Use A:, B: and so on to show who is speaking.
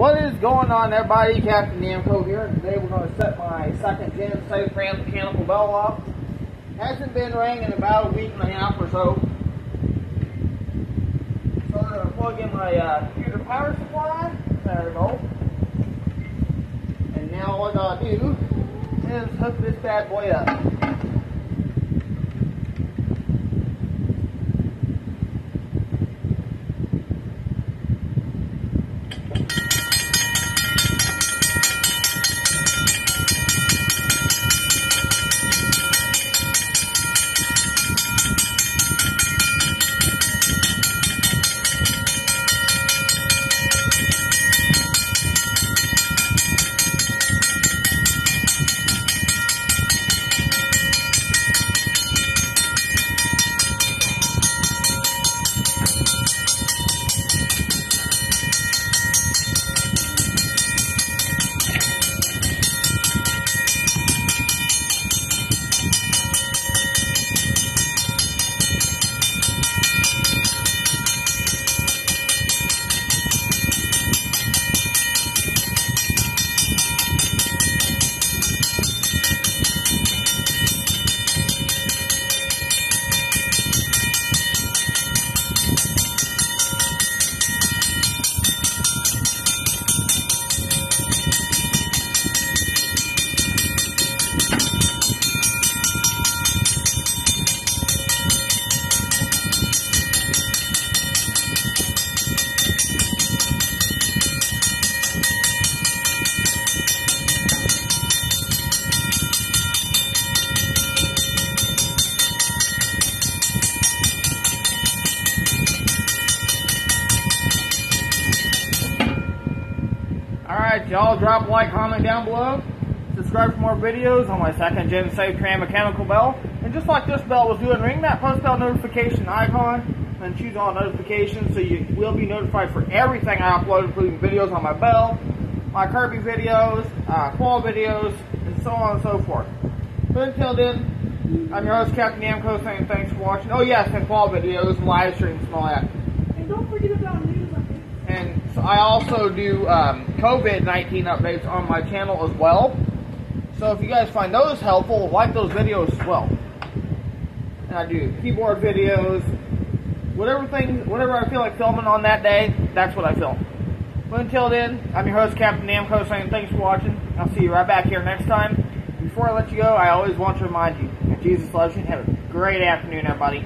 A: What is going on, everybody? Captain Namco here, today we're going to set my second gen SafeTran mechanical bell off. Hasn't been ringing in about a week and a half or so. So I'm going to plug in my uh, computer power supply. There we go. And now all I got to do is hook this bad boy up. Alright, y'all drop a like, comment down below. Subscribe for more videos on my second gen SafeTran mechanical bell. And just like this bell was doing, ring that post bell notification icon and choose all notifications so you will be notified for everything I upload, including videos on my bell, my Kirby videos, uh, videos, and so on and so forth. But until then, I'm your host, Captain Namco, saying thanks for watching. Oh yes, and qual videos, live streams, and all that.
B: And don't forget about
A: so I also do um, COVID-19 updates on my channel as well. So if you guys find those helpful, like those videos as well. And I do keyboard videos, whatever things, whatever I feel like filming on that day, that's what I film. But until then, I'm your host, Captain Namco, saying thanks for watching. I'll see you right back here next time. Before I let you go, I always want to remind you that Jesus loves you. and Have a great afternoon, everybody.